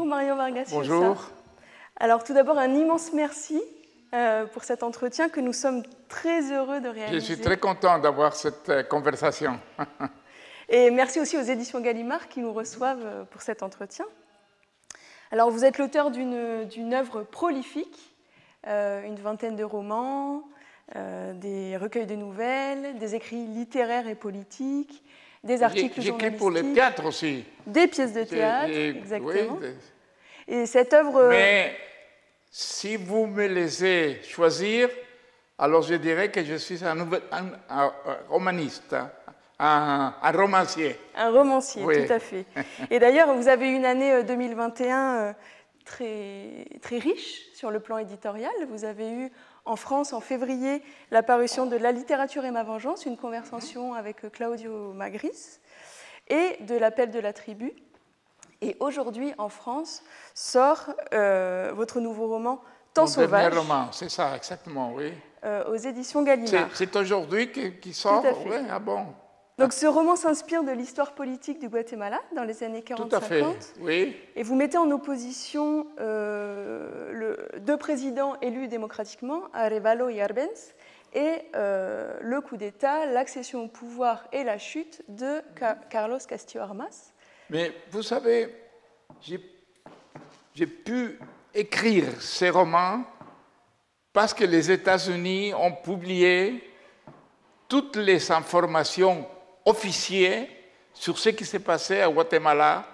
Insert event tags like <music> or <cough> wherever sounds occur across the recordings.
Bonjour Mario Vargas. Bonjour. Alors tout d'abord un immense merci euh, pour cet entretien que nous sommes très heureux de réaliser. Je suis très content d'avoir cette euh, conversation. <laughs> Et merci aussi aux éditions Gallimard qui nous reçoivent euh, pour cet entretien. Alors vous êtes l'auteur d'une œuvre prolifique, une vingtaine de romans, des recueils de nouvelles, des écrits littéraires et politiques, des articles journalistiques. J'écris pour le théâtre aussi. Des pièces de théâtre, exactement. Et cette œuvre... Mais si vous me laissez choisir, alors je dirais que je suis un, romaniste, un, romancier. Un romancier, tout à fait. Et d'ailleurs, vous avez eu une année 2021 euh, euh, très, très riche sur le plan éditorial. Vous avez eu en France, en février, l'apparition de La littérature et ma vengeance, une conversation avec Claudio Magris, et de L'appel de la tribu, et aujourd'hui, en France, sort euh, votre nouveau roman Temps Mon sauvage. roman, c'est ça, exactement, oui. Euh, aux éditions Gallimard. C'est aujourd'hui qui sort Oui, ah bon. Donc ce roman s'inspire de l'histoire politique du Guatemala dans les années 40-50. Tout à fait, oui. Et vous mettez en opposition euh, le, deux présidents élus démocratiquement, Arevalo et Arbenz, et le coup d'État, l'accession au pouvoir et la chute de Carlos Castillo Armas. Mais vous savez, j'ai pu écrire ces romans parce que les États-Unis ont publié toutes les informations officielles sur ce qui s'est passé à Guatemala.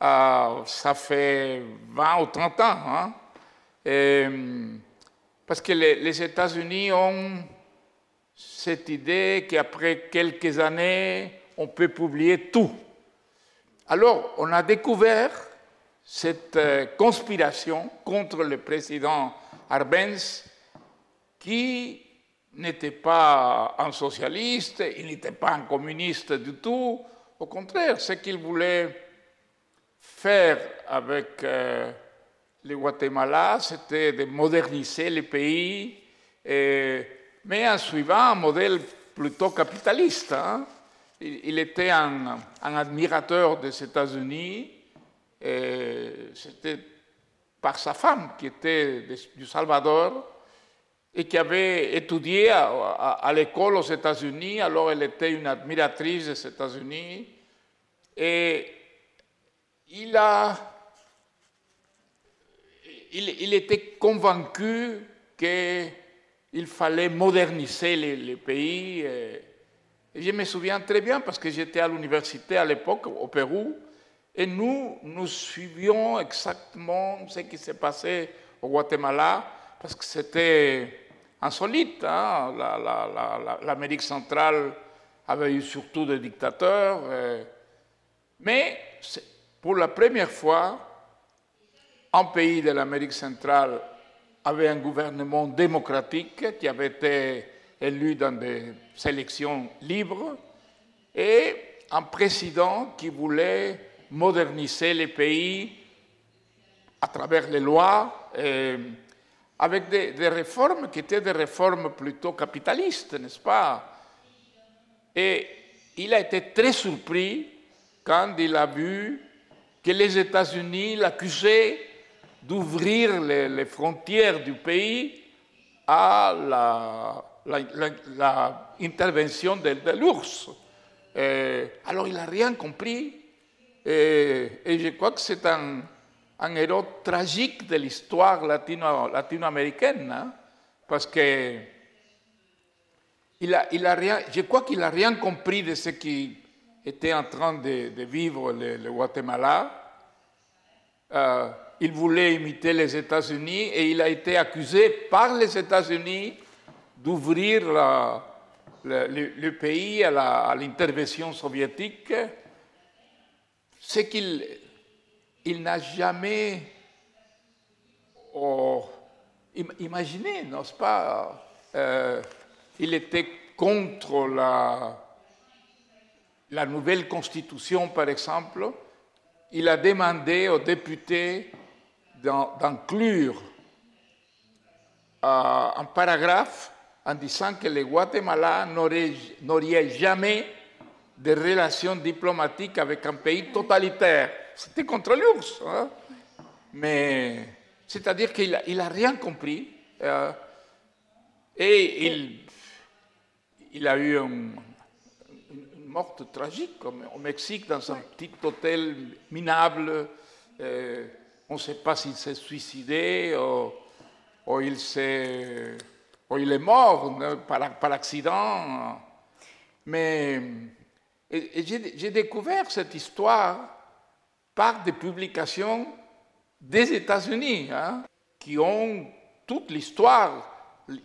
Euh, ça fait 20 ou 30 ans. Hein. parce que les, les États-Unis ont cette idée qu'après quelques années, on peut publier tout. Alors, on a découvert cette euh, conspiration contre le président Arbenz qui n'était pas un socialiste, il n'était pas un communiste du tout. Au contraire, ce qu'il voulait faire avec euh, le Guatemala, c'était de moderniser le pays, mais en suivant un modèle plutôt capitaliste. Hein il était un, admirateur des États-Unis. C'était par sa femme qui était du Salvador et qui avait étudié à, l'école aux États-Unis. Alors elle était une admiratrice des États-Unis. Et il, était convaincu qu'il fallait moderniser les, pays. Je me souviens très bien parce que j'étais à l'université à l'époque au Pérou et nous, nous suivions exactement ce qui s'est passé au Guatemala parce que c'était insolite. Hein. L'Amérique centrale avait eu surtout des dictateurs. Mais pour la première fois, un pays de l'Amérique centrale avait un gouvernement démocratique qui avait été élu dans des sélections libres, et un président qui voulait moderniser les pays à travers les lois, avec des, réformes qui étaient des réformes plutôt capitalistes, n'est-ce pas? Et il a été très surpris quand il a vu que les États-Unis l'accusaient d'ouvrir les, frontières du pays à la l'intervention de, de l'ours. Alors il n'a rien compris et, je crois que c'est un, un, héros tragique de l'histoire latino, latino-américaine parce que il a, il a rien, je crois qu'il n'a rien compris de ce qui était en train de, vivre le, Guatemala. Euh, il voulait imiter les États-Unis et il a été accusé par les États-Unis d'ouvrir le, pays à l'intervention soviétique, c'est qu'il il, n'a jamais oh, imaginé, n'est-ce pas? Euh, Il était contre la, la nouvelle constitution, par exemple. Il a demandé aux députés d'inclure euh, un paragraphe en disant que le Guatemala n'aurait jamais de relations diplomatiques avec un pays totalitaire. C'était contre l'URSS. Hein. mais c'est-à-dire qu'il n'a rien compris. euh, et il, a eu un- une, une mort tragique au Mexique, dans un petit hôtel minable. Euh, on ne sait pas s'il s'est suicidé ou, ou il, s'est- il est mort ne, par, par accident. Mais et- et j'ai découvert cette histoire par des publications des États-Unis, hein, qui ont toute l'histoire,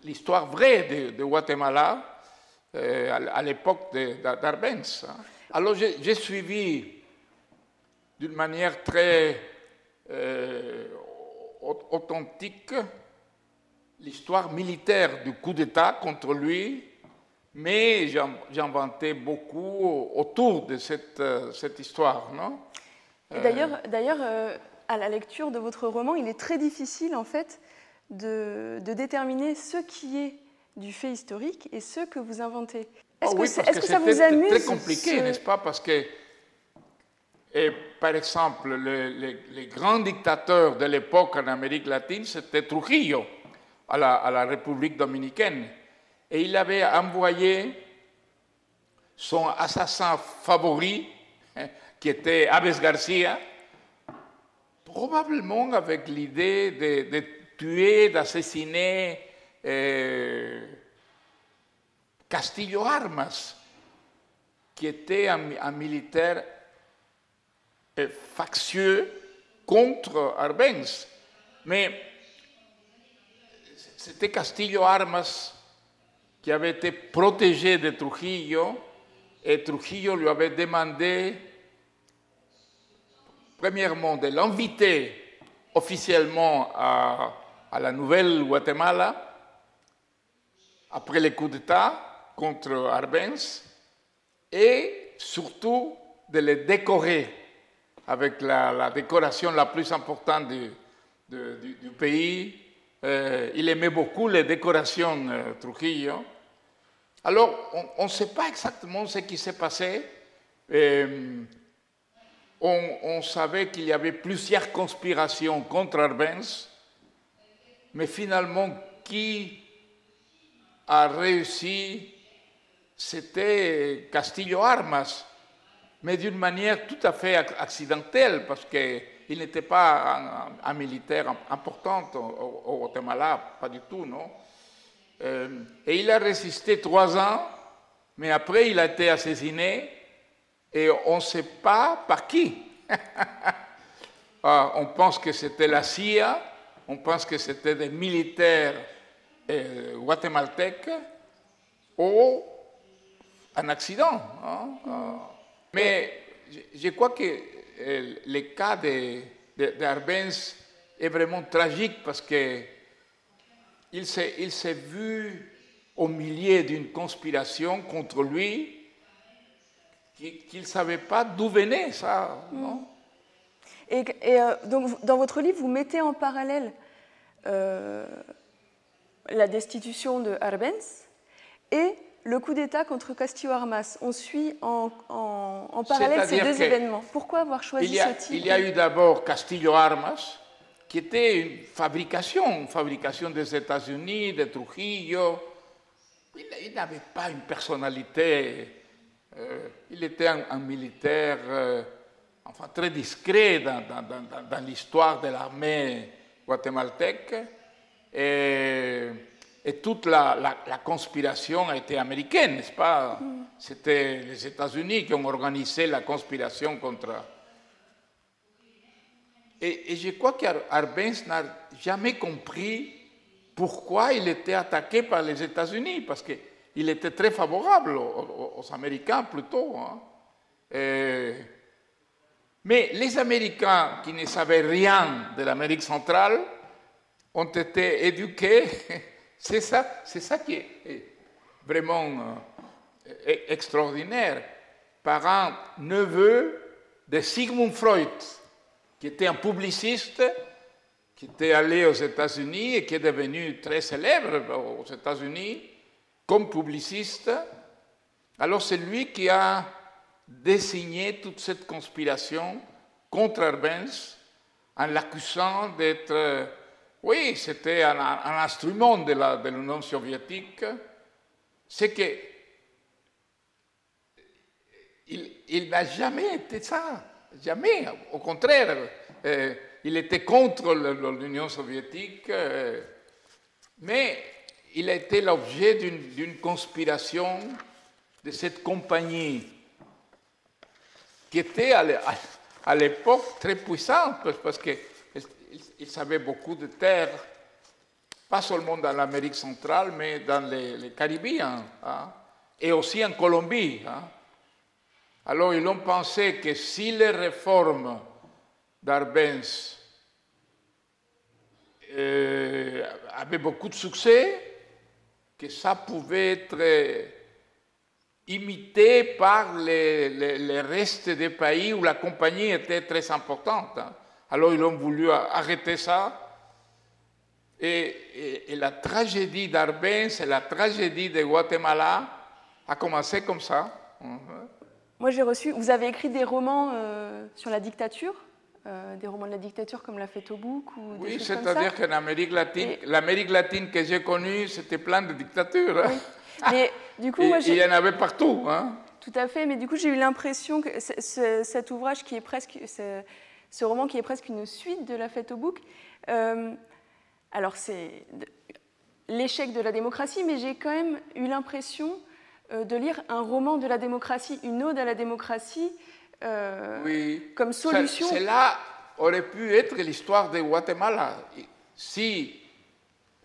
l'histoire vraie de, Guatemala euh, à, l'époque d'Arbenz. hein. Alors j'ai suivi d'une manière très euh, au- authentique l'histoire militaire du coup d'État contre lui, mais j'inventais beaucoup autour de cette, euh, cette histoire. Non? D'ailleurs, d'ailleurs, euh, à la lecture de votre roman, il est très difficile en fait de, de déterminer ce qui est du fait historique et ce que vous inventez. Est-ce Ah que, oui, c'est- parce est-ce que que ça vous amuse très compliqué, ce- n'est-ce pas? Parce que, et, par exemple, le- les, les grands dictateurs de l'époque en Amérique latine, c'était Trujillo, à la, République dominicaine. Et il avait envoyé son assassin favori, hein, qui était Aves Garcia, probablement avec l'idée de, tuer, d'assassiner euh, Castillo Armas, qui était un, un militaire euh, factieux contre Arbenz. Mais c'était Castillo Armas qui avait été protégé de Trujillo et Trujillo lui avait demandé, premièrement, de l'inviter officiellement à, la nouvelle Guatemala après le coup d'État contre Arbenz et surtout de le décorer avec la, décoration la plus importante du pays. Il aimait beaucoup les décorations euh, Trujillo. Alors, on ne sait pas exactement ce qui s'est passé. On, on savait qu'il y avait plusieurs conspirations contre Arbenz, mais finalement, qui a réussi, c'était Castillo Armas, mais d'une manière tout à fait ac- accidentelle, parce qu'il n'était pas un, militaire im- important au, Guatemala, pas du tout, non Euh, Et il a résisté trois ans, mais après il a été assassiné, et on ne sait pas par qui. <laughs> Ah, on pense que c'était la CIA, on pense que c'était des militaires euh, guatémaltèques ou un accident. hein. Ah. Mais je, crois que le cas d'Arbenz est vraiment tragique parce que il s'est, vu au milieu d'une conspiration contre lui qui- qu'il ne savait pas d'où venait ça. non? Et, et, euh, donc, dans votre livre, vous mettez en parallèle euh, la destitution de Arbenz et le coup d'État contre Castillo Armas. On suit en, en- en parallèle ces deux événements. Pourquoi avoir choisi a, ce titre il y a eu d'abord Castillo Armas, qui était une fabrication, une fabrication des États-Unis, de Trujillo. Il, il n'avait pas une personnalité. euh, il était un, un militaire, euh, enfin très discret dans, dans- dans- dans- dans l'histoire de l'armée guatémaltèque. Et, et toute la, conspiration a été américaine, n'est-ce pas? C'était les États-Unis qui ont organisé la conspiration contre. Et, et je crois qu'Arbenz n'a jamais compris pourquoi il était attaqué par les États-Unis, parce qu'il était très favorable aux, Américains plutôt. hein. Mais les Américains qui ne savaient rien de l'Amérique centrale ont été éduqués. <laughs> C'est ça, c'est ça qui est vraiment euh, extraordinaire. Par un neveu de Sigmund Freud, qui était un publiciste, qui était allé aux États-Unis et qui est devenu très célèbre aux États-Unis comme publiciste. Alors c'est lui qui a désigné toute cette conspiration contre Arbenz en l'accusant d'être... Oui, c'était un, instrument de l'Union soviétique. C'est que il, n'a jamais été ça. Jamais. Au contraire, euh, il était contre l'Union soviétique. Euh, mais il a été l'objet d'une conspiration de cette compagnie qui était à l'époque très puissante parce qu'il savait beaucoup de terres, pas seulement dans l'Amérique centrale, mais dans les, les hein, et aussi en Colombie. Hein. Alors ils ont pensé que si les réformes d'Arbenz euh, avaient beaucoup de succès, que ça pouvait être imité par les, restes des pays où la compagnie était très importante. Hein. Alors ils ont voulu arrêter ça. Et, la tragédie d'Arbenz et la tragédie de Guatemala a commencé comme ça. Moi j'ai reçu, vous avez écrit des romans euh, sur la dictature euh, des romans de la dictature comme La au Bouc ou Oui, c'est-à-dire qu'en Amérique latine, l'Amérique latine que j'ai connue, c'était plein de dictatures. Hein. Mais du coup, moi, il y en avait partout. Hein. Tout à fait, mais du coup, j'ai eu l'impression que cet ouvrage qui est presque, ce, roman qui est presque une suite de La Fête au Bouc, euh, alors c'est l'échec de la démocratie, mais j'ai quand même eu l'impression euh, de lire un roman de la démocratie, une ode à la démocratie, euh, oui. comme solution. Cela aurait pu être l'histoire de Guatemala si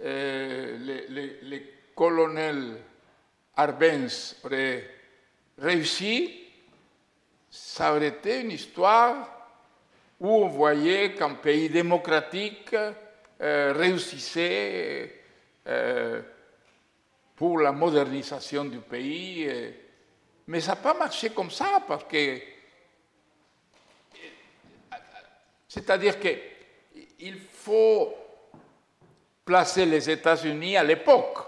euh, les, colonels Arbenz auraient réussi. Ça aurait été une histoire où on voyait qu'un pays démocratique euh, réussissait pour la modernisation du pays. mais ça n'a pas marché comme ça parce que C'est-à-dire qu'il faut placer les États-Unis à l'époque.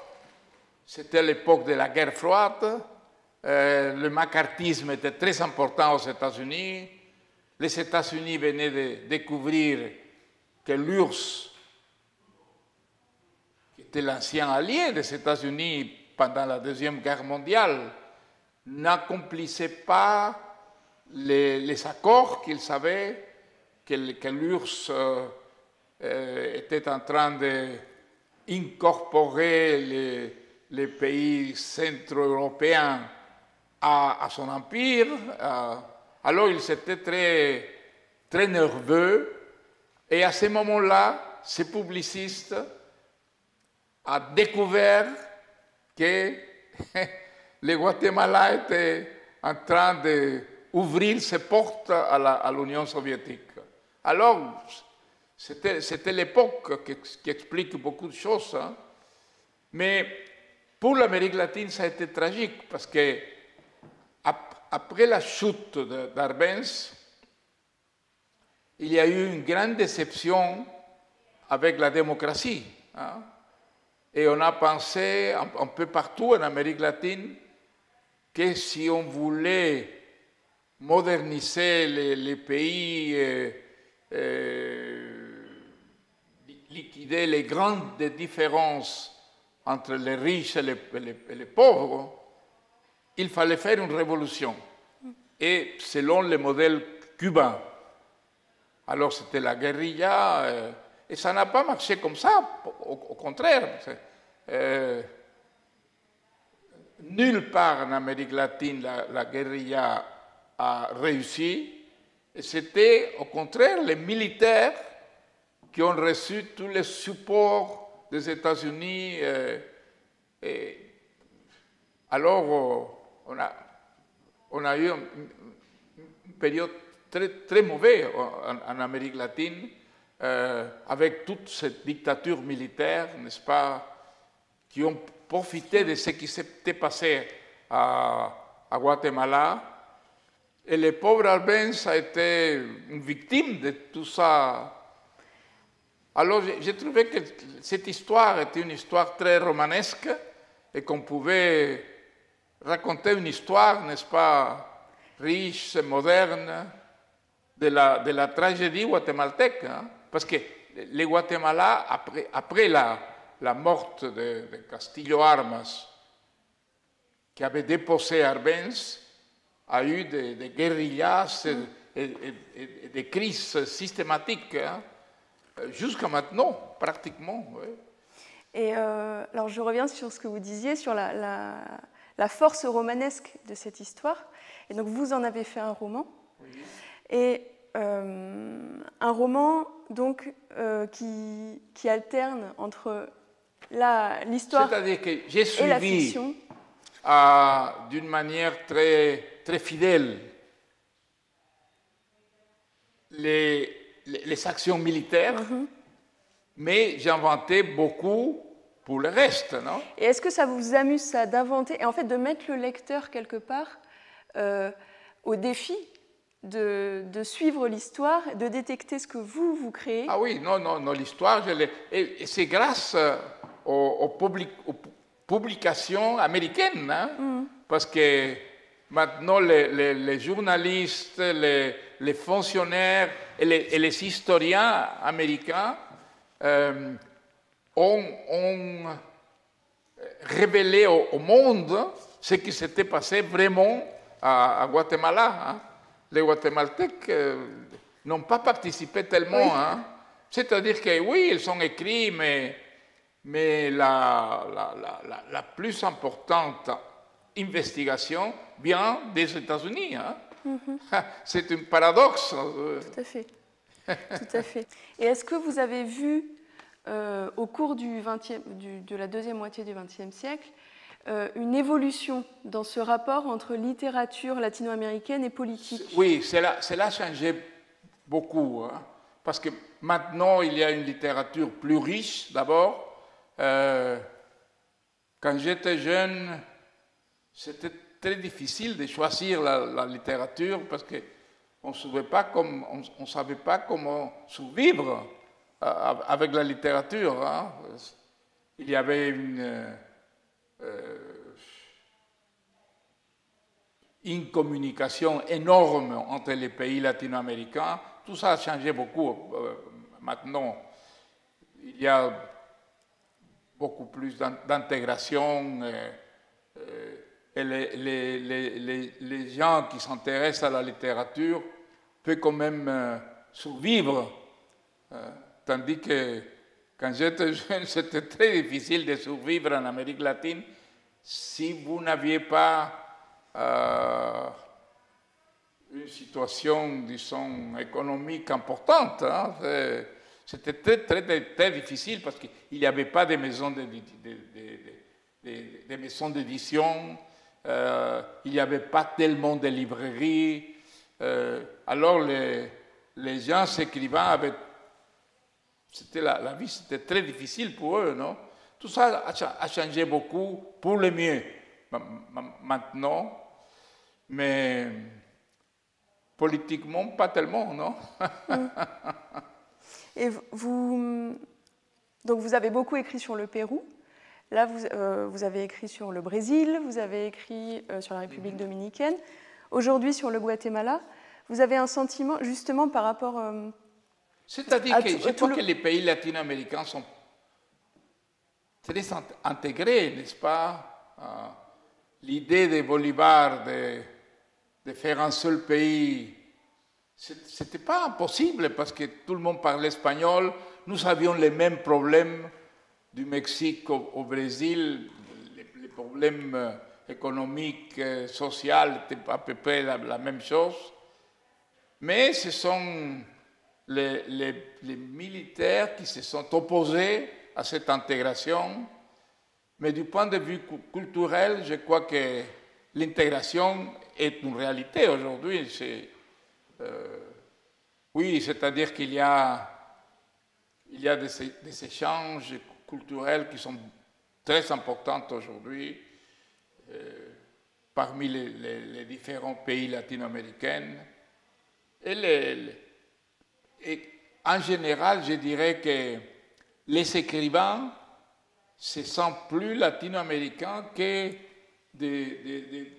C'était l'époque de la guerre froide, euh, le macartisme était très important aux États-Unis, les États-Unis venaient de découvrir que l'URSS, qui était l'ancien allié des États-Unis pendant la Deuxième Guerre mondiale, n'accomplissait pas les, accords qu'ils avaient que, l'URSS euh, euh, était en train d'incorporer les, les, pays centro-européens à, son empire. Alors il s'était très, très nerveux. Et à ce moment-là, ce publiciste a découvert que <laughs> le Guatemala était en train d'ouvrir ses portes à l'Union soviétique. Alors, c'était l'époque qui, explique beaucoup de choses. Hein. Mais pour l'Amérique latine, ça a été tragique parce que la chute d'Arbenz, il y a eu une grande déception avec la démocratie. Hein. Et on a pensé un, peu partout en Amérique latine que si on voulait moderniser les, pays euh, euh, liquider les grandes différences entre les riches et les, pauvres, il fallait faire une révolution. Et selon le modèle cubain. Alors c'était la guérilla, euh, et ça n'a pas marché comme ça, au, contraire. Euh, nulle part en Amérique latine la, la guérilla a réussi, c'était au contraire les militaires qui ont reçu tous les supports des États-Unis. Euh, alors, on a, eu une, période très, mauvaise en, Amérique latine, euh, avec toute cette dictature militaire, n'est-ce pas, qui ont profité de ce qui s'était passé à, Guatemala et le pauvre Arbenz a été une victime de tout ça. Alors j'ai trouvé que cette histoire était une histoire très romanesque et qu'on pouvait raconter une histoire, n'est-ce pas, riche, moderne, de la, de la tragédie guatémaltèque. hein. parce que le Guatemala, après, après la, la mort de, Castillo Armas, qui avait déposé Arbenz, a eu des, des guérillas et, des crises systématiques, hein, jusqu'à maintenant, pratiquement. Et euh, alors je reviens sur ce que vous disiez, sur la- la force romanesque de cette histoire. Et donc vous en avez fait un roman. Et euh, un roman donc euh, qui, qui alterne entre l'histoire C'est-à-dire que j'ai et la fiction. à- d'une manière très, très fidèle les, les, les actions militaires, mais j'inventais beaucoup pour le reste, non? Et est-ce que ça vous amuse ça d'inventer et en fait de mettre le lecteur quelque part euh, au défi de, de suivre l'histoire, de détecter ce que vous vous créez? Ah oui, non, non, non l'histoire, et, et c'est grâce euh, aux, aux public- aux pu- publications américaines, hein, parce que maintenant les, les- les journalistes, les, les fonctionnaires et les, et les historiens américains euh, ont, ont révélé au, au monde ce qui s'était passé vraiment à, à Guatemala. hein. Les Guatémaltèques euh, n'ont pas participé tellement. Oui. hein. C'est-à-dire que oui, ils sont écrits, mais, mais la, la, la, la- la plus importante investigation vient des États-Unis. hein. C'est un paradoxe. euh. Tout à fait. Tout à fait. Et est-ce que vous avez vu euh, au cours du 20e du- de la deuxième moitié du XXe siècle euh, une évolution dans ce rapport entre littérature latino-américaine et politique Oui, cela, a changé beaucoup, hein, parce que maintenant il y a une littérature plus riche d'abord. Euh, quand j'étais jeune, c'était très difficile de choisir la, la littérature parce que on savait pas comment survivre avec la littérature. hein. Il y avait une euh, une communication énorme entre les pays latino-américains. Tout ça a changé beaucoup. Euh, maintenant, il y a beaucoup plus d'in- d'intégration euh, euh, et les, les- gens qui s'intéressent à la littérature peuvent quand même euh, survivre. Tandis que quand j'étais <laughs> jeune, c'était très difficile de survivre en Amérique latine si vous n'aviez pas euh, une situation, disons, économique importante. hein. C'était très, très, très, difficile parce qu'il n'y avait pas de maisons d'édition, euh, il n'y avait pas tellement de librairies. euh, alors les, les gens s'écrivaient avec c'était la, la vie, c'était très difficile pour eux, non? Tout ça a, cha- a changé beaucoup pour le mieux ma- ma- maintenant, mais politiquement pas tellement, non? <laughs> Et vous, donc vous avez beaucoup écrit sur le Pérou. Là, vous, euh, vous avez écrit sur le Brésil, vous avez écrit euh, sur la République dominicaine. Aujourd'hui, sur le Guatemala, vous avez un sentiment, justement, par rapport. euh, C'est-à-dire que je crois le- que les pays latino-américains sont très int- intégrés, n'est-ce pas Euh, L'idée de Bolivar de, de faire un seul pays, ce n'était pas impossible parce que tout le monde parlait espagnol. Nous avions les mêmes problèmes du Mexique au, au Brésil, les, les problèmes euh, économiques, euh, sociaux étaient à peu près la- la même chose. Mais ce sont les, militaires qui se sont opposés à cette intégration. Mais du point de vue cu- culturel, je crois que l'intégration est une réalité aujourd'hui. Euh, oui, c'est-à-dire qu'il y a, il y a des, échanges culturels qui sont très importants aujourd'hui euh, parmi les, les- différents pays latino-américains. Et, les- et en général, je dirais que les écrivains se sentent plus latino-américains que des,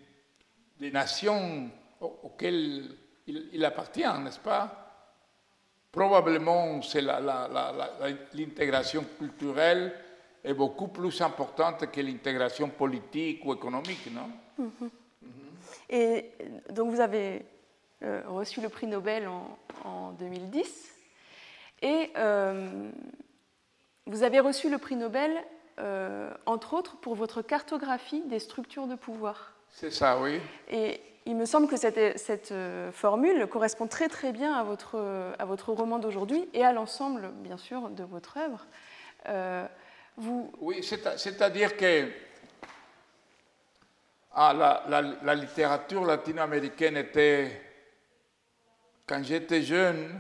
nations au- auxquelles il, appartient, n'est-ce pas? Probablement, c'est l'intégration culturelle est beaucoup plus importante que l'intégration politique ou économique, non? Mm-hmm. Et donc vous avez reçu le prix Nobel en, 2010 et euh, vous avez reçu le prix Nobel, euh, entre autres, pour votre cartographie des structures de pouvoir. C'est ça, oui. Et il me semble que cette, cette, formule correspond très très bien à votre, à votre roman d'aujourd'hui et à l'ensemble, bien sûr, de votre œuvre. vous... Oui, c'est-à-dire que ah, la, la, la, littérature latino-américaine était, quand j'étais jeune,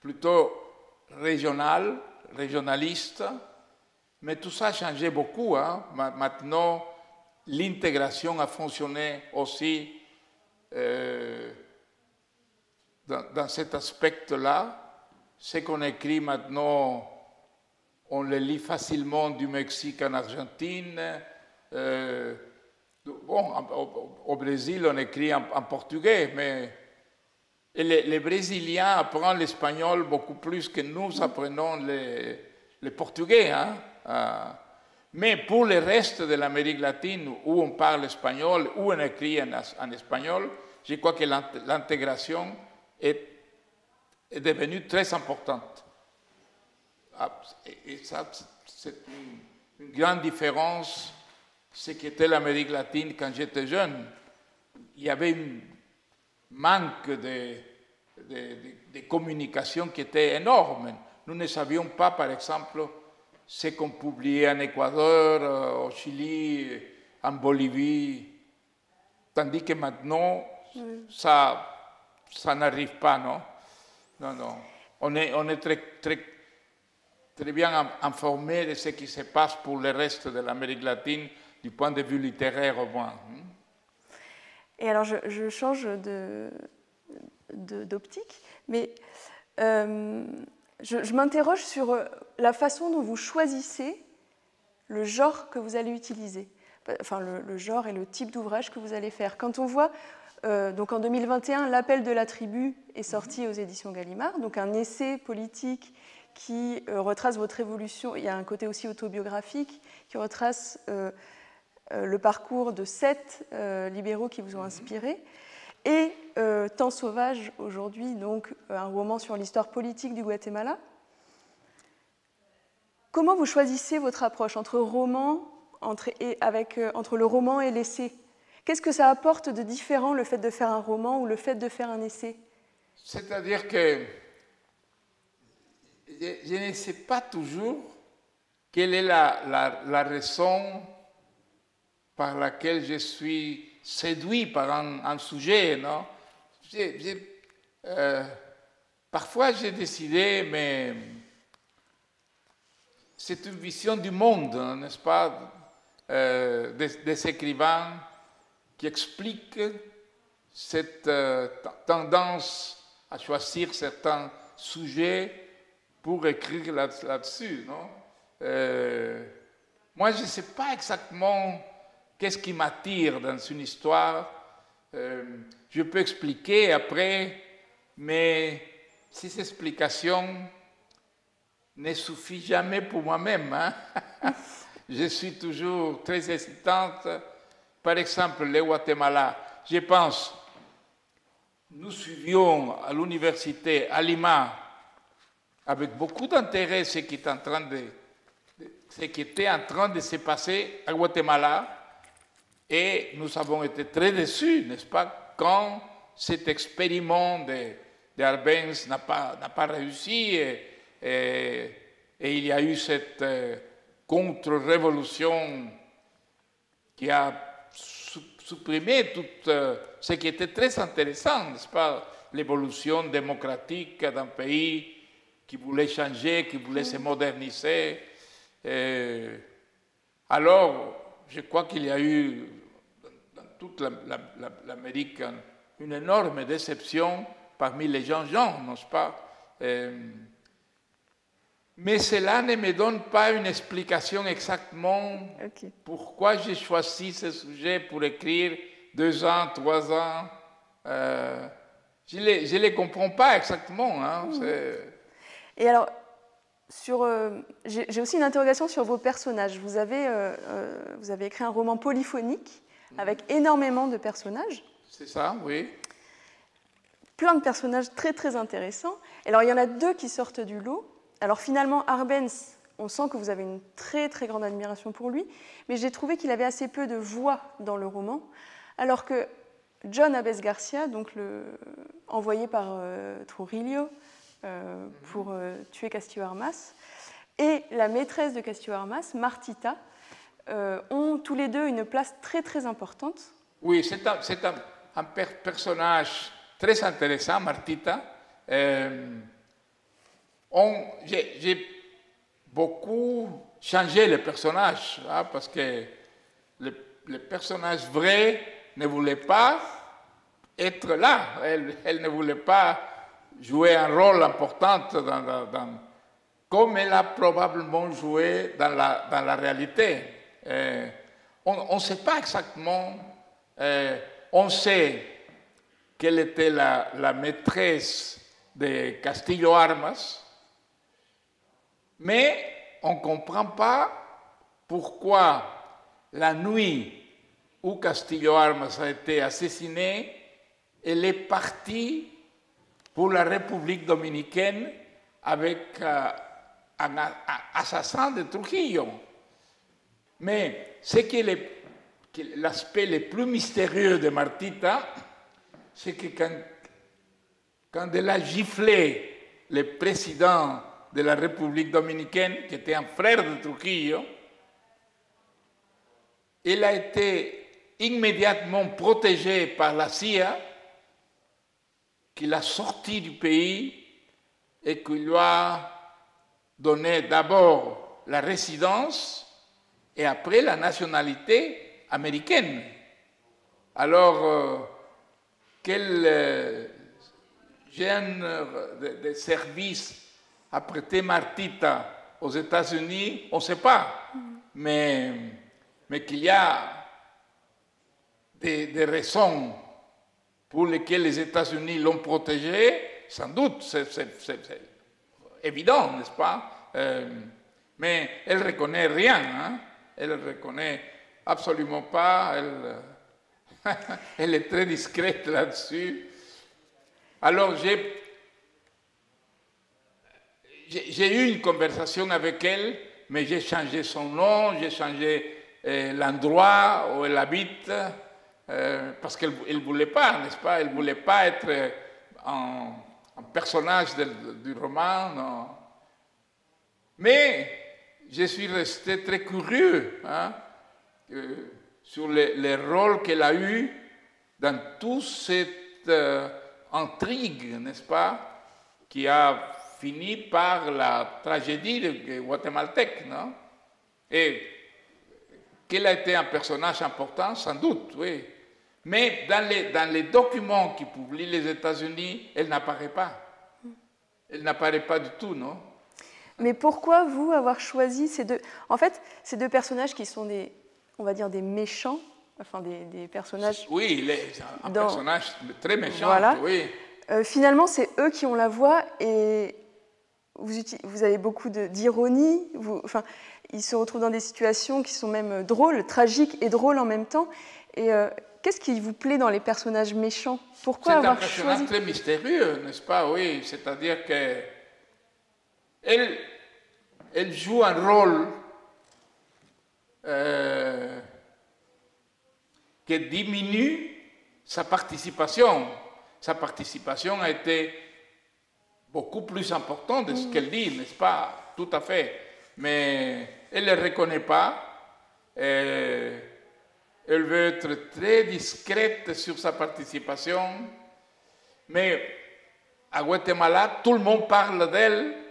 plutôt régionale, régionaliste, mais tout ça a changé beaucoup. Hein. Maintenant, l'intégration a fonctionné aussi euh, dans, cet aspect-là. Ce qu'on écrit maintenant, on le lit facilement du Mexique en Argentine. Euh, Bon, au, Brésil, on écrit en, portugais, mais les, Brésiliens apprennent l'espagnol beaucoup plus que nous apprenons le, portugais. Hein? Ah. mais pour le reste de l'Amérique latine, où on parle espagnol, où on écrit en, espagnol, je crois que l'intégration est, est, devenue très importante. Ah, et, ça, c'est une, une grande différence ce qu'était l'Amérique latine quand j'étais jeune. Il y avait un manque de, de, communication qui était énorme. Nous ne savions pas, par exemple, ce qu'on publiait en Équateur, au Chili, en Bolivie, tandis que maintenant, ça, ça n'arrive pas, non Non, non. On est, on est très, très, très bien informé de ce qui se passe pour le reste de l'Amérique latine du point de vue littéraire au moins. Et alors, je, change d'optique, mais euh, je, m'interroge sur la façon dont vous choisissez le genre que vous allez utiliser, enfin le, genre et le type d'ouvrage que vous allez faire. Quand on voit, euh, donc en 2021, L'appel de la tribu est sorti aux éditions Gallimard, donc un essai politique qui euh, retrace votre évolution. Il y a un côté aussi autobiographique qui retrace euh, le parcours de sept euh, libéraux qui vous ont inspiré, et euh, Temps sauvage aujourd'hui, donc un roman sur l'histoire politique du Guatemala. Comment vous choisissez votre approche entre, roman, et avec, entre le roman et l'essai? Qu'est-ce que ça apporte de différent le fait de faire un roman ou le fait de faire un essai? C'est-à-dire que je, ne sais pas toujours quelle est la raison par laquelle je suis séduit par un, sujet, non? Euh, Parfois j'ai décidé, mais c'est une vision du monde, n'est-ce pas, euh, des, écrivains qui expliquent cette euh, tendance à choisir certains sujets pour écrire là-dessus, non? Moi, je ne sais pas exactement Qu'est-ce qui m'attire dans une histoire? Euh, Je peux expliquer après, mais ces explications ne suffisent jamais pour moi-même. Hein? <laughs> je suis toujours très hésitante. Par exemple, le Guatemala, je pense, nous suivions à l'université à Lima avec beaucoup d'intérêt ce qui, ce qui était en train de se passer à Guatemala. Et nous avons été très déçus, n'est-ce pas, quand cet expériment d'Arbenz n'a pas, pas réussi et, il y a eu cette euh, contre-révolution qui a supprimé tout euh, ce qui était très intéressant, n'est-ce pas, l'évolution démocratique d'un pays qui voulait changer, qui voulait se moderniser. alors, je crois qu'il y a eu toute l'Amérique une énorme déception parmi les gens gens, n'est-ce pas? Euh, Mais cela ne me donne pas une explication exactement pourquoi j'ai choisi ce sujet pour écrire deux ans, trois ans. Euh, je ne les, les comprends pas exactement. Hein, mmh. Et alors, euh, j'ai aussi une interrogation sur vos personnages. Vous avez, euh, vous avez écrit un roman polyphonique avec énormément de personnages. C'est ça, oui. Plein de personnages très très intéressants. Alors il y en a deux qui sortent du lot. Alors finalement, Arbenz, on sent que vous avez une très très grande admiration pour lui, mais j'ai trouvé qu'il avait assez peu de voix dans le roman, alors que John Abes Garcia, donc le, envoyé par euh, Trujillo euh, pour euh, tuer Castillo Armas, et la maîtresse de Castillo Armas, Martita, ont tous les deux une place très très importante. Oui, c'est un, personnage très intéressant, Martita. J'ai beaucoup changé le personnage, hein, parce que le, le personnage vrai ne voulait pas être là. Elle, ne voulait pas jouer un rôle important comme elle a probablement joué dans la réalité. Euh, on ne sait pas exactement, euh, on sait qu'elle était la, maîtresse de Castillo Armas, mais on ne comprend pas pourquoi la nuit où Castillo Armas a été assassiné, elle est partie pour la République dominicaine avec euh, un, assassin de Trujillo. Mais ce qui est l'aspect le plus mystérieux de Martita, c'est que quand, elle a giflé le président de la République dominicaine, qui était un frère de Trujillo, elle a été immédiatement protégé par la CIA, qui l'a sorti du pays et qui lui a donné d'abord la résidence et après la nationalité américaine. Alors, euh, quel euh, gène de, service a prêté Martita aux États-Unis, on ne sait pas, mais, mais qu'il y a des, raisons pour lesquelles les États-Unis l'ont protégé, sans doute, c'est évident, n'est-ce pas? Euh, Mais elle ne reconnaît rien, hein elle reconnaît absolument pas, elle, <laughs> est très discrète là-dessus. Alors j'ai eu une conversation avec elle, mais j'ai changé son nom, j'ai changé euh, l'endroit où elle habite. Euh, parce qu'elle ne voulait pas, n'est-ce pas? Elle ne voulait pas être un, personnage du roman. Mais je suis resté très curieux hein, euh, sur les, rôles qu'elle a eu dans toute cette euh, intrigue, n'est-ce pas Qui a fini par la tragédie de guatémaltèque, non? Et qu'elle a été un personnage important, sans doute, oui. Mais dans les, dans les documents qui publient les États-Unis, elle n'apparaît pas. Elle n'apparaît pas du tout, non? Mais pourquoi vous avoir choisi ces deux En fait, ces deux personnages qui sont des, on va dire, des méchants, enfin des, des personnages. Oui, un personnage très méchant. Voilà. Oui. Euh, finalement, c'est eux qui ont la voix et vous, vous avez beaucoup d'ironie. Enfin, ils se retrouvent dans des situations qui sont même drôles, tragiques et drôles en même temps. Et euh, Qu'est-ce qui vous plaît dans les personnages méchants? Pourquoi avoir choisi C'est un personnage très mystérieux, n'est-ce pas? Oui, c'est-à-dire que elle, elle joue un rôle euh, qui diminue sa participation. Sa participation a été beaucoup plus importante de ce mm. qu'elle dit, n'est-ce pas? Tout à fait. Mais elle ne le reconnaît pas. Euh, elle veut être très discrète sur sa participation, mais à Guatemala, tout le monde parle d'elle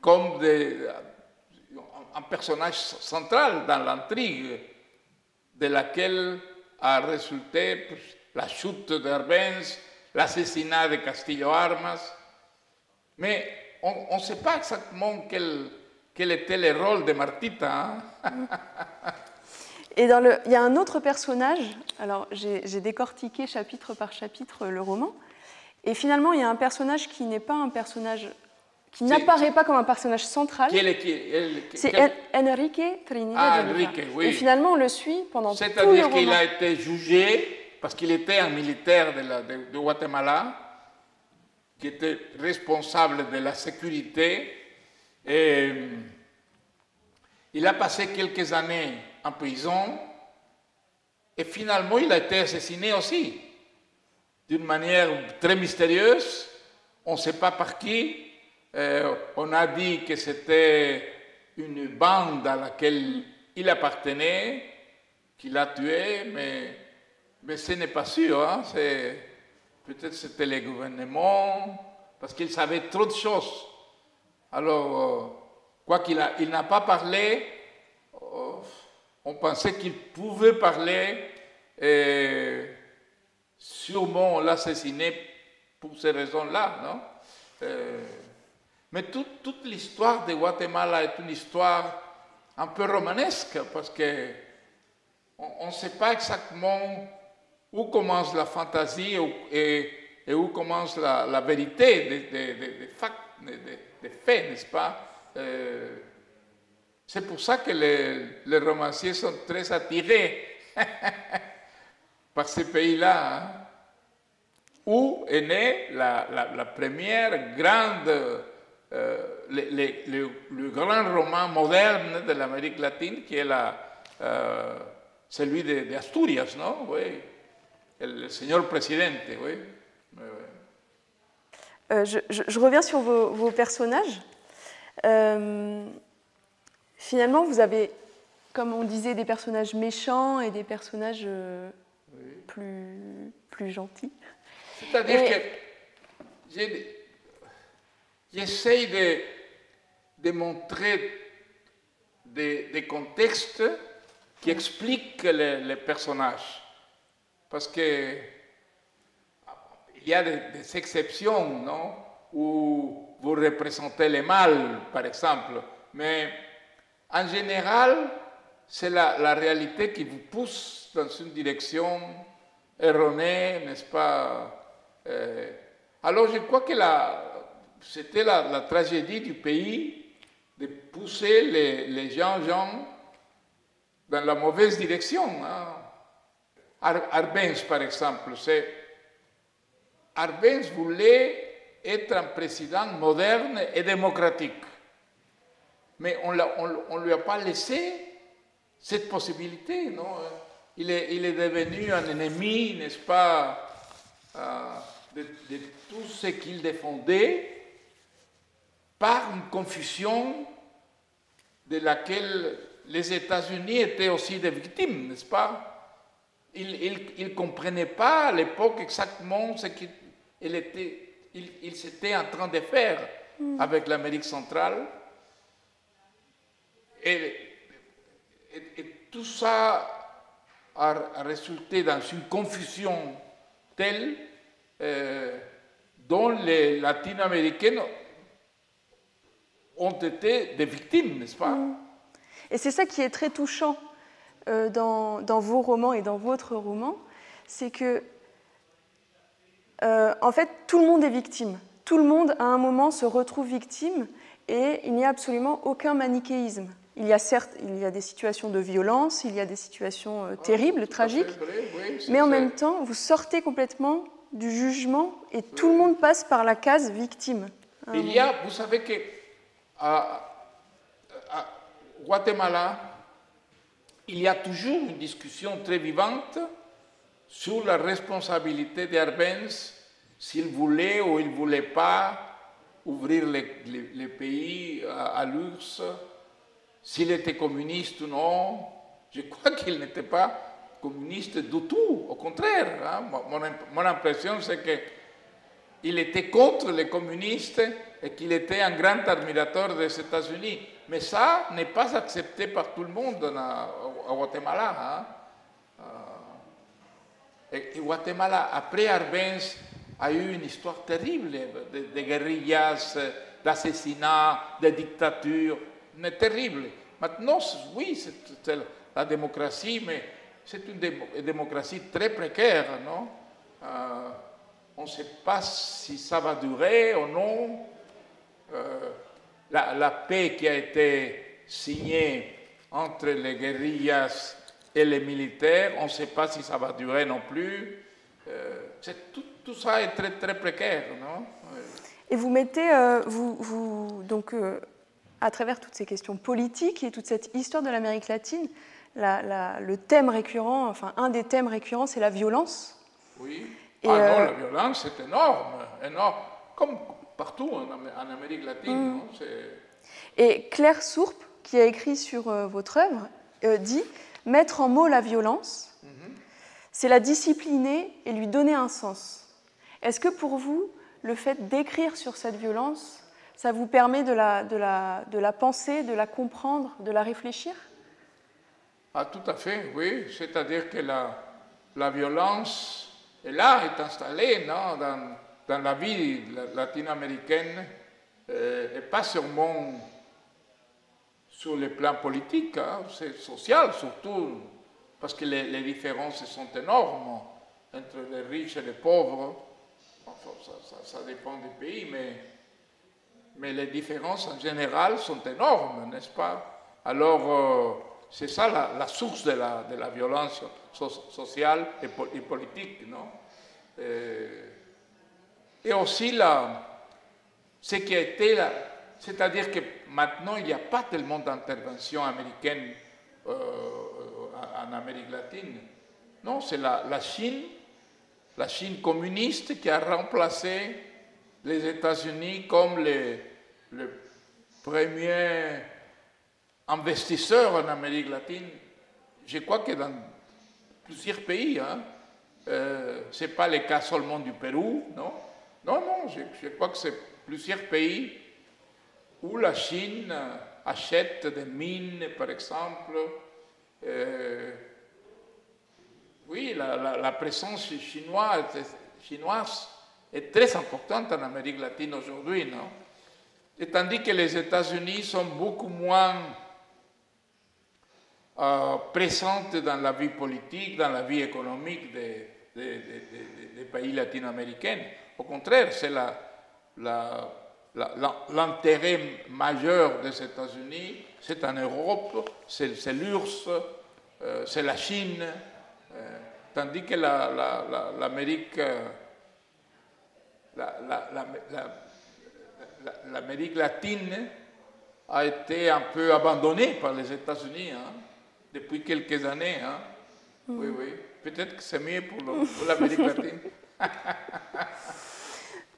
comme un personnage central dans l'intrigue de laquelle a résulté la chute d'Arbenz, l'assassinat de Castillo Armas. Mais on ne sait pas exactement quel, quel, était le rôle de Martita. Hein. Et dans le, il y a un autre personnage, alors j'ai décortiqué chapitre par chapitre le roman, Et finalement, il y a un personnage qui n'est pas un personnage qui n'apparaît pas comme un personnage central. C'est Enrique Trinidad ah, Enrique, oui. Et finalement, on le suit pendant tout le. C'est-à-dire qu'il a été jugé parce qu'il était un militaire de, de, Guatemala qui était responsable de la sécurité. Et il a passé quelques années en prison et finalement il a été assassiné aussi, d'une manière très mystérieuse. On ne sait pas par qui, euh, on a dit que c'était une bande à laquelle il appartenait, qui l'a tué, mais, mais ce n'est pas sûr. Hein. peut-être c'était le gouvernement, parce qu'il savait trop de choses. Alors, euh, quoi qu'il il n'a pas parlé, euh, on pensait qu'il pouvait parler, et sûrement l'assassiner pour ces raisons-là, non? Mais toute l'histoire de Guatemala est une histoire un peu romanesque parce que on ne sait pas exactement où commence la fantaisie et, où commence la, vérité des, faits, n'est-ce pas? Euh, C'est pour ça que les, romanciers sont très attirés <laughs> par ces pays-là, hein, où est née la, la première grande euh, le, grand roman moderne de l'Amérique latine, qui est la, euh, celui de, Asturias, non oui. El señor presidente, oui. Euh, je, reviens sur vos, personnages. finalement, vous avez, comme on disait, des personnages méchants et des personnages plus, plus gentils. C'est-à-dire que j'ai J'essaye de, de, montrer des, contextes qui expliquent les, personnages. Parce que il y a des, exceptions, non Où vous représentez le mal, par exemple. Mais en général, c'est la, la, réalité qui vous pousse dans une direction erronée, n'est-ce pas euh, Alors je crois que la, c'était la, tragédie du pays de pousser les, gens, dans la mauvaise direction. Hein. Arbenz, par exemple, c'est Arbenz voulait être un président moderne et démocratique. Mais on ne lui a pas laissé cette possibilité. Est, il est devenu un ennemi, n'est-ce pas, euh, de, de, tout ce qu'il défendait par une confusion de laquelle les États-Unis étaient aussi des victimes, n'est-ce pas? Ils ne comprenaient pas à l'époque exactement ce qu'il était, il, s'était en train de faire mm. avec l'Amérique centrale. Et, tout ça a, résulté dans une confusion telle euh, dont les latino-américains ont été des victimes, n'est-ce pas mm. Et c'est ça qui est très touchant euh, dans, dans, vos romans et dans votre roman, c'est que, euh, en fait, tout le monde est victime. Tout le monde, à un moment, se retrouve victime et il n'y a absolument aucun manichéisme. Il y a certes il y a des situations de violence, il y a des situations euh, terribles, tragiques, mais en même temps, vous sortez complètement du jugement et tout le monde passe par la case victime. Il y a, vous savez que à, Guatemala, il y a toujours une discussion très vivante sur la responsabilité d'Arbenz, s'il voulait ou il ne voulait pas ouvrir les, pays à, l'URSS, s'il était communiste ou non. Je crois <laughs> qu'il n'était pas communiste du tout, au contraire. Hein. Mon, mon, impression, c'est qu'il était contre les communistes et qu'il était un grand admirateur des États-Unis. Mais ça n'est pas accepté par tout le monde au Guatemala. Hein. Euh, et, Guatemala, après Arbenz, a eu une histoire terrible de, guérillas, d'assassinats, de dictatures, mais terrible. Maintenant, oui, c'est la démocratie, mais c'est une démocratie très précaire, non? Euh, on ne sait pas si ça va durer ou non. Euh, la, paix qui a été signée entre les guérillas et les militaires, on ne sait pas si ça va durer non plus. Euh, tout, ça est très, très précaire, non? Et vous mettez, euh, vous, vous, donc, à travers toutes ces questions politiques et toute cette histoire de l'Amérique latine, le thème récurrent, enfin un des thèmes récurrents, c'est la violence. Oui. ah non, la violence, c'est énorme, énorme, comme partout en, Amérique latine. Mm. et Claire Sourpe, qui a écrit sur euh, votre œuvre, euh, dit Mettre en mots la violence, mm-hmm. c'est la discipliner et lui donner un sens. Est-ce que pour vous, le fait d'écrire sur cette violence, ça vous permet de la, de la, de la penser, de la comprendre, de la réfléchir? Ah, tout à fait, oui. C'est-à-dire que la, la violence est là, est installée non, dans, dans la vie latino-américaine, euh, et pas seulement sur le plan politique, hein, c'est social surtout, parce que les, différences sont énormes entre les riches et les pauvres. Ça, dépend des pays, mais, les différences en général sont énormes, n'est-ce pas? Alors, euh, c'est ça la, source de la, de la violence sociale et, politique, non? Euh, et, aussi ce qui a été là, c'est-à-dire que maintenant il n'y a pas tellement d'intervention américaine euh, en Amérique latine. Non, c'est la, Chine, la Chine communiste qui a remplacé les États-Unis comme le, le premier investisseurs en Amérique latine, je crois que dans plusieurs pays, hein, euh, ce n'est pas le cas seulement du Pérou, non? Non, non, je, crois que c'est plusieurs pays où la Chine achète des mines, par exemple. Euh, oui, la, présence chinoise, est très importante en Amérique latine aujourd'hui, non? Et tandis que les États-Unis sont beaucoup moins euh, présente dans la vie politique, dans la vie économique des, pays latino-américains. Au contraire, c'est l'intérêt majeur des États-Unis, c'est en Europe, c'est l'URSS, euh, c'est la Chine, euh, tandis que l'Amérique latine a été un peu abandonnée par les États-Unis. Hein depuis quelques années. Hein? Oui, oui. Peut-être que c'est mieux pour l'Amérique latine. <laughs> <laughs>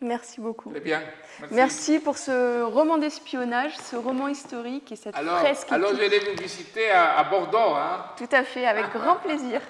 Merci beaucoup. Très bien. Merci. pour ce roman d'espionnage, ce roman historique et cette alors, fresque. Alors, je vais vous visiter à, à Bordeaux. Hein? Tout à fait, avec <laughs> grand plaisir.